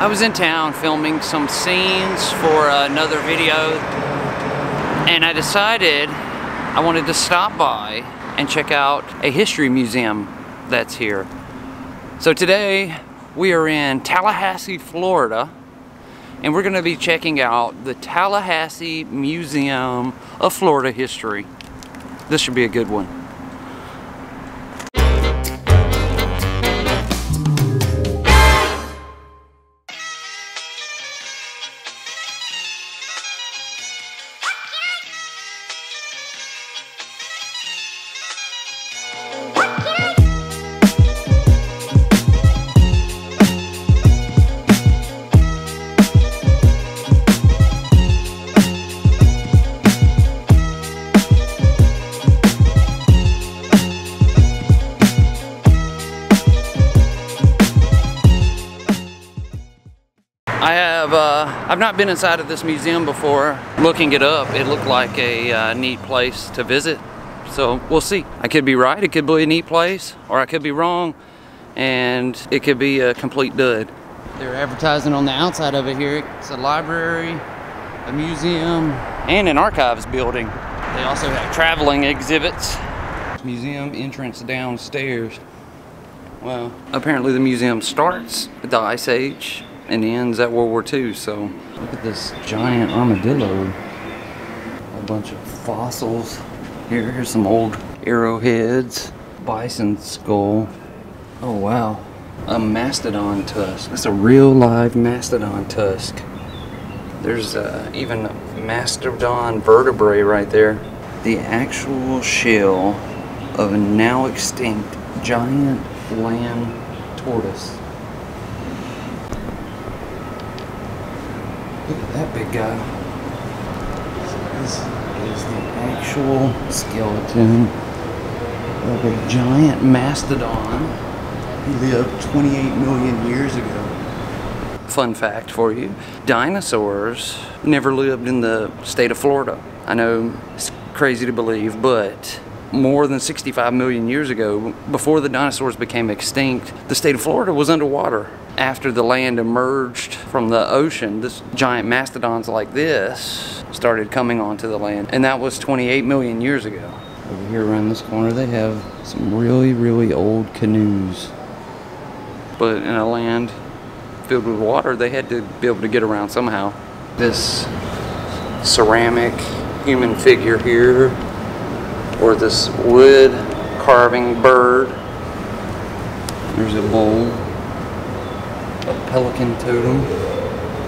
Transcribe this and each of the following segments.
I was in town filming some scenes for another video and I decided I wanted to stop by and check out a history museum that's here. So today we are in Tallahassee, Florida and we're going to be checking out the Tallahassee Museum of Florida History. This should be a good one. I have, uh, I've not been inside of this museum before. Looking it up, it looked like a uh, neat place to visit. So we'll see. I could be right, it could be a neat place, or I could be wrong, and it could be a complete dud. They're advertising on the outside of it here. It's a library, a museum, and an archives building. They also have traveling exhibits. Museum entrance downstairs. Well, apparently the museum starts at the Ice Age and ends at World War II. So look at this giant armadillo. A bunch of fossils. Here, here's some old arrowheads. Bison skull. Oh wow. A mastodon tusk. That's a real live mastodon tusk. There's uh, even a mastodon vertebrae right there. The actual shell of a now extinct giant land tortoise. Look at big guy. This is the actual skeleton of a giant mastodon. He lived 28 million years ago. Fun fact for you, dinosaurs never lived in the state of Florida. I know it's crazy to believe, but more than 65 million years ago, before the dinosaurs became extinct, the state of Florida was underwater after the land emerged from the ocean, this giant mastodons like this started coming onto the land. And that was 28 million years ago. Over here around this corner, they have some really, really old canoes. But in a land filled with water, they had to be able to get around somehow. This ceramic human figure here, or this wood carving bird. There's a bowl a pelican totem.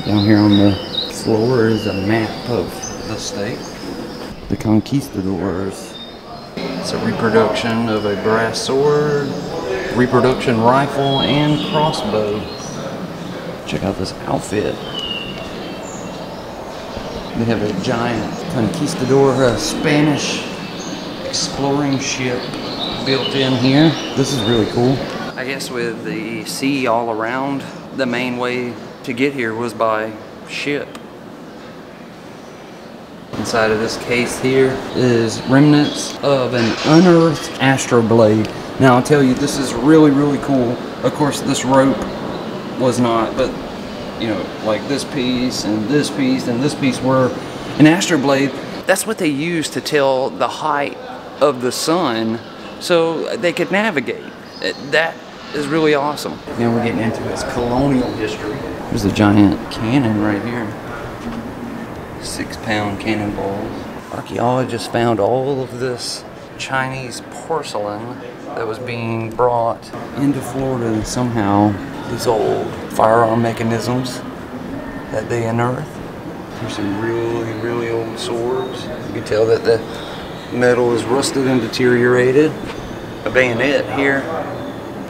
Down here on the floor is a map of the state. The conquistadors. It's a reproduction of a brass sword, reproduction rifle, and crossbow. Check out this outfit. They have a giant conquistador, a Spanish exploring ship built in here. This is really cool. I guess with the sea all around, the main way to get here was by ship. Inside of this case here is remnants of an unearthed astrolabe. Now I'll tell you, this is really, really cool. Of course, this rope was not, but you know, like this piece and this piece and this piece were an astrolabe. That's what they used to tell the height of the sun so they could navigate. That is really awesome. Now we're getting into its colonial history. There's a giant cannon right here. Six pound cannonballs. Archaeologists found all of this Chinese porcelain that was being brought into Florida and somehow these old firearm mechanisms that they unearthed. There's some really, really old swords. You can tell that the metal is rusted and deteriorated. A bayonet here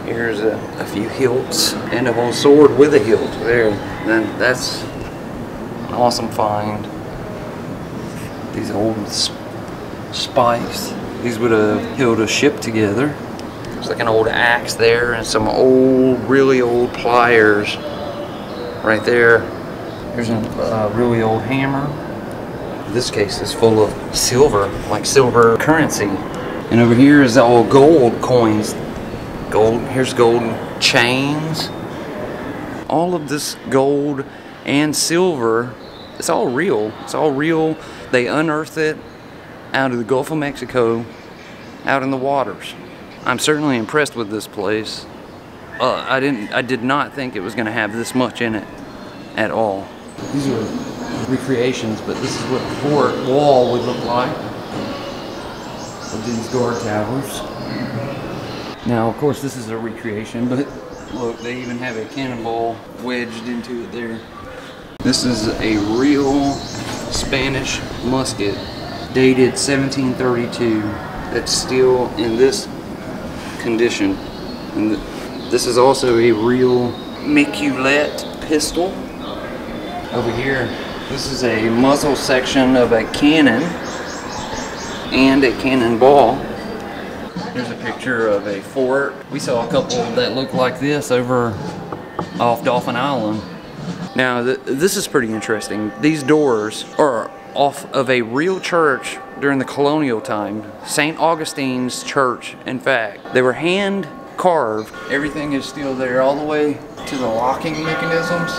Here's a, a, few hilts and a whole sword with a hilt there. Then that's an awesome find. These old sp spikes. These would have held a ship together. It's like an old axe there and some old, really old pliers right there. Here's a uh, really old hammer. This case is full of silver, like silver currency. And over here is all gold coins Gold, here's gold chains. all of this gold and silver, it's all real. It's all real. They unearthed it out of the Gulf of Mexico, out in the waters. I'm certainly impressed with this place. Uh, I didn't. I did not think it was going to have this much in it at all. These are recreations, but this is what the fort wall would look like of these guard towers. Now, of course, this is a recreation, but look, they even have a cannonball wedged into it there. This is a real Spanish musket dated 1732 that's still in this condition. And this is also a real Miquelete pistol. Over here, this is a muzzle section of a cannon and a cannonball. Here's a picture of a fort. We saw a couple that look like this over off Dauphin Island. Now, th this is pretty interesting. These doors are off of a real church during the colonial time, St. Augustine's Church, in fact. They were hand carved. Everything is still there all the way to the locking mechanisms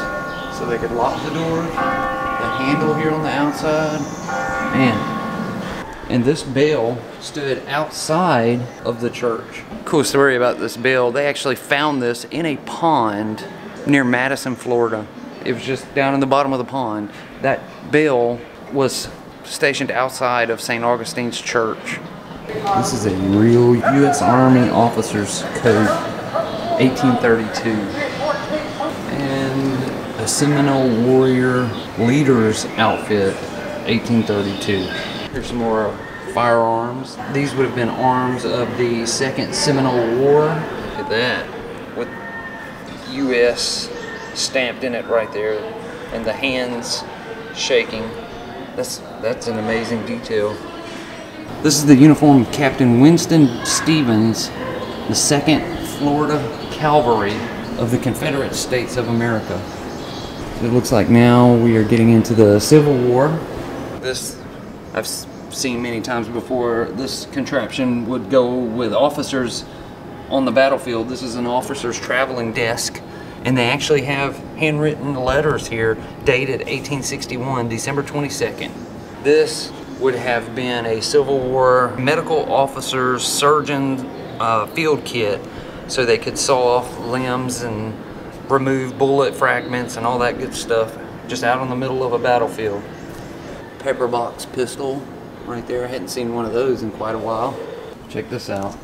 so they could lock the doors. Handle here on the outside. Man. And this bell stood outside of the church. Cool story about this bell. They actually found this in a pond near Madison, Florida. It was just down in the bottom of the pond. That bell was stationed outside of St. Augustine's Church. This is a real U.S. Army officer's coat, 1832. A Seminole Warrior Leader's outfit, 1832. Here's some more firearms. These would have been arms of the Second Seminole War. Look at that. With U.S. stamped in it right there. And the hands shaking. That's that's an amazing detail. This is the uniform of Captain Winston Stephens, the 2nd Florida Cavalry of the Confederate States of America. It looks like now we are getting into the Civil War. This I've seen many times before. This contraption would go with officers on the battlefield. This is an officer's traveling desk and they actually have handwritten letters here dated 1861, December 22nd. This would have been a Civil War medical officer's surgeon uh, field kit so they could saw off limbs and remove bullet fragments and all that good stuff just out on the middle of a battlefield. Pepper box pistol right there. I hadn't seen one of those in quite a while. Check this out.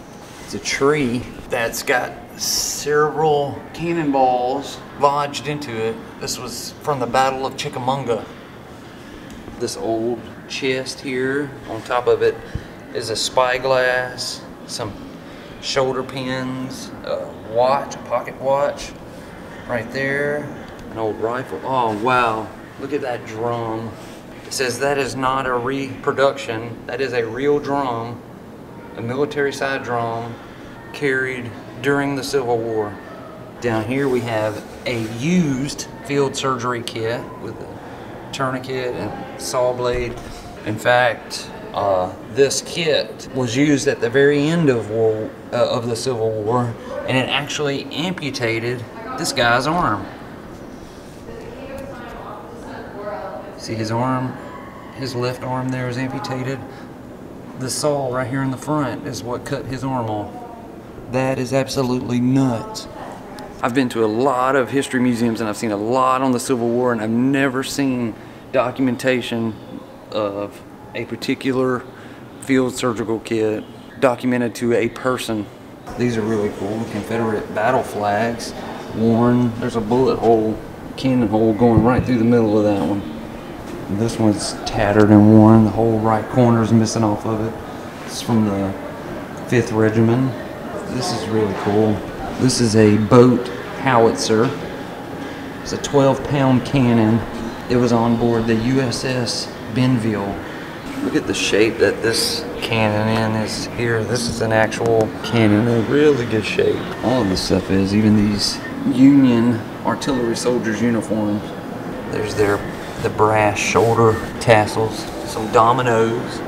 It's a tree that's got several cannonballs lodged into it. This was from the Battle of Chickamauga. This old chest here, on top of it is a spyglass, some shoulder pins, a watch, a pocket watch right there, an old rifle. Oh wow, look at that drum. It says that is not a reproduction, that is a real drum, a military side drum carried during the Civil War. Down here we have a used field surgery kit with a tourniquet and saw blade. In fact, uh, this kit was used at the very end of war uh, of the Civil War, and it actually amputated this guy's arm. See his arm, his left arm there is amputated. The saw right here in the front is what cut his arm off. That is absolutely nuts. I've been to a lot of history museums and I've seen a lot on the Civil War and I've never seen documentation of a particular field surgical kit documented to a person. These are really cool. Confederate battle flags worn. There's a bullet hole, cannon hole going right through the middle of that one. This one's tattered and worn. The whole right corner is missing off of it. It's from the 5th Regiment. This is really cool. This is a boat howitzer. It's a 12 pound cannon. It was on board the USS Bienville. Look at the shape that this cannon in is here. This is an actual cannon in really good shape. All of this stuff is, even these Union artillery soldiers uniforms. There's their the brass shoulder tassels, some dominoes,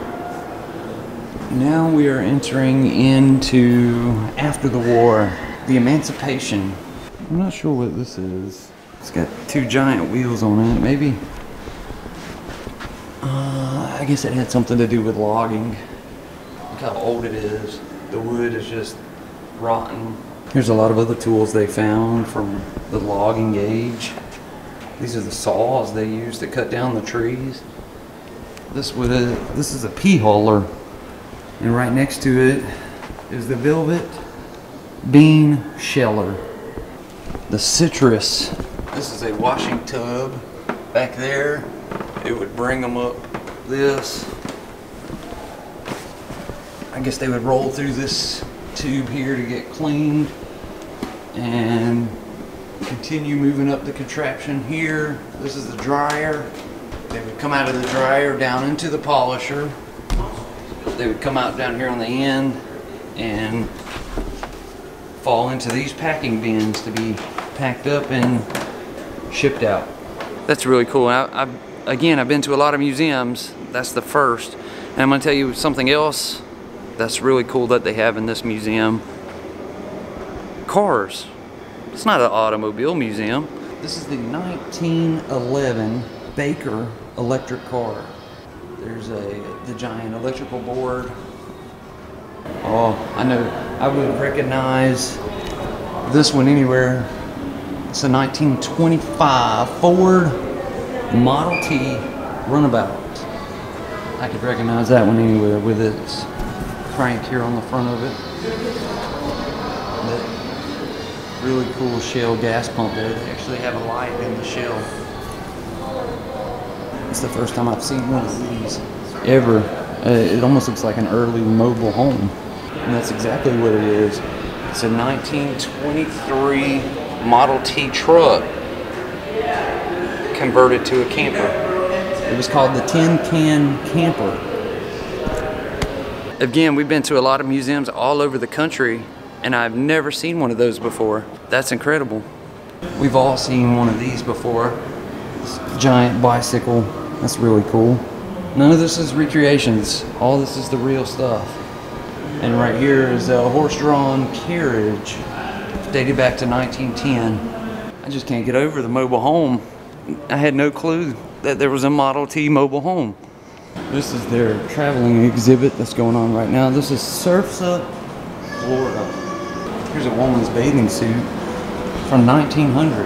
now we are entering into after the war, the emancipation. I'm not sure what this is. It's got two giant wheels on it. Maybe. Uh, I guess it had something to do with logging. Look how old it is. The wood is just rotten. Here's a lot of other tools they found from the logging age. These are the saws they use to cut down the trees. This would uh, this is a pea huller, and right next to it is the velvet bean sheller. The citrus. This is a washing tub. Back there, it would bring them up this. I guess they would roll through this tube here to get cleaned and continue moving up the contraption here. This is the dryer. They would come out of the dryer down into the polisher. They would come out down here on the end and fall into these packing bins to be packed up and shipped out. That's really cool. I, I've, again, I've been to a lot of museums. That's the first. And I'm gonna tell you something else that's really cool that they have in this museum. Cars. It's not an automobile museum. This is the 1911 Baker electric car. There's a the giant electrical board. Oh, I know. I would recognize this one anywhere. It's a 1925 Ford Model T runabout. I could recognize that one anywhere with its crank here on the front of it. Really cool Shell gas pump there. They actually have a light in the shell. It's the first time I've seen one of these ever. Uh, it almost looks like an early mobile home. And that's exactly what it is. It's a 1923 Model T truck converted to a camper. It was called the Tin Can Camper. Again, we've been to a lot of museums all over the country, and I've never seen one of those before. That's incredible. We've all seen one of these before. This giant bicycle. That's really cool. None of this is recreations. All this is the real stuff. And right here is a horse-drawn carriage dated back to 1910. I just can't get over the mobile home. I had no clue that there was a Model T mobile home. This is their traveling exhibit that's going on right now. This is Surfs Up, Florida. Here's a woman's bathing suit from 1900.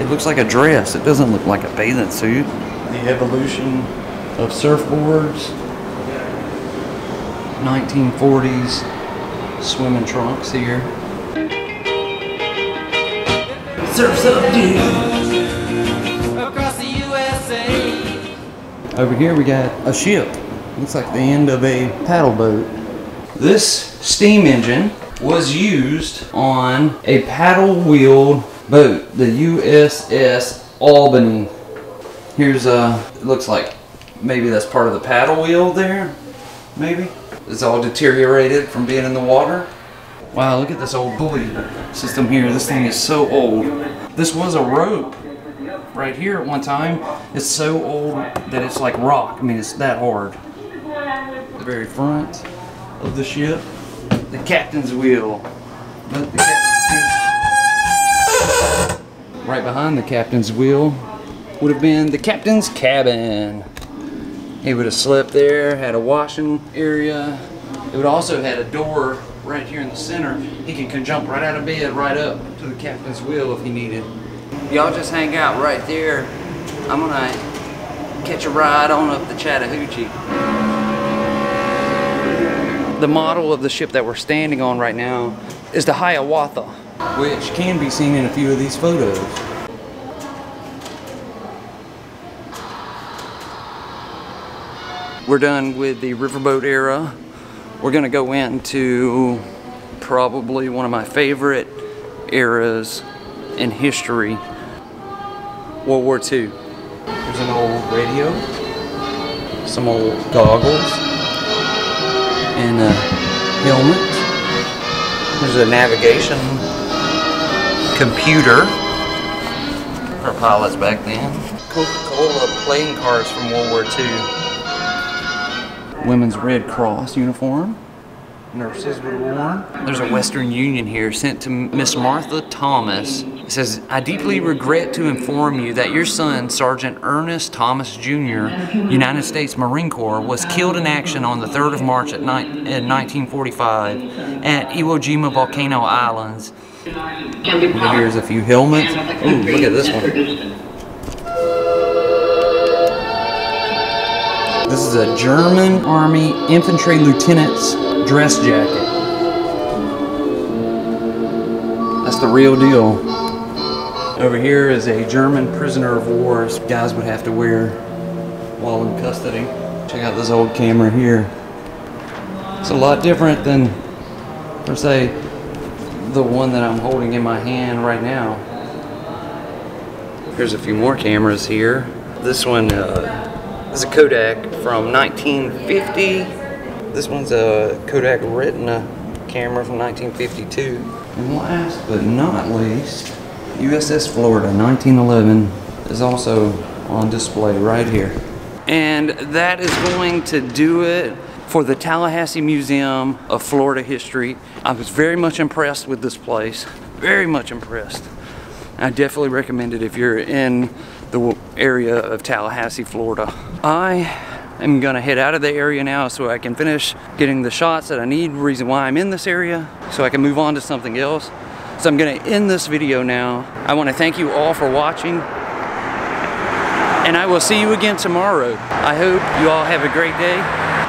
It looks like a dress. It doesn't look like a bathing suit. The evolution of surfboards. 1940s swimming trunks here. Surfs up, dude. across the USA. Over here we got a ship. Looks like the end of a paddle boat. This steam engine was used on a paddle wheeled boat, the USS Albany. Here's a, it looks like maybe that's part of the paddle wheel there, maybe. It's all deteriorated from being in the water. Wow, look at this old pulley system here. This thing is so old. This was a rope right here at one time. It's so old that it's like rock. I mean, it's that hard. The very front of the ship, the captain's wheel. The captain's- right behind the captain's wheel would have been the captain's cabin. He would have slept there, had a washing area. It would also have had a door right here in the center. He could jump right out of bed, right up to the captain's wheel if he needed. Y'all just hang out right there. I'm gonna catch a ride on up the Chattahoochee. The model of the ship that we're standing on right now is the Hiawatha, which can be seen in a few of these photos. We're done with the riverboat era. We're gonna go into probably one of my favorite eras in history, World War II. There's an old radio, some old goggles, and a helmet. There's a navigation computer for pilots back then. Coca-Cola playing cards from World War II women's Red Cross uniform. Nurses would have worn. There's a Western Union here sent to Miss Martha Thomas, says, I deeply regret to inform you that your son, Sergeant Ernest Thomas Jr., United States Marine Corps, was killed in action on the 3rd of March at in 1945 at Iwo Jima Volcano Islands. Here's a few helmets. Ooh, look at this one. This is a German Army infantry lieutenant's dress jacket. That's the real deal. Over here is a German prisoner of war guys would have to wear while in custody. Check out this old camera here. It's a lot different than, per se, the one that I'm holding in my hand right now. Here's a few more cameras here. This one uh, is a Kodak from 1950. This one's a Kodak Retina camera from 1952. And last but not least, USS Florida 1911 is also on display right here. And that is going to do it for the Tallahassee Museum of Florida History. I was very much impressed with this place, very much impressed. I definitely recommend it if you're in the area of Tallahassee, Florida. I am gonna head out of the area now so I can finish getting the shots that I need, reason why I'm in this area, so I can move on to something else. So I'm gonna end this video now. I wanna thank you all for watching, and I will see you again tomorrow. I hope you all have a great day,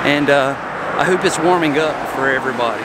and uh, I hope it's warming up for everybody.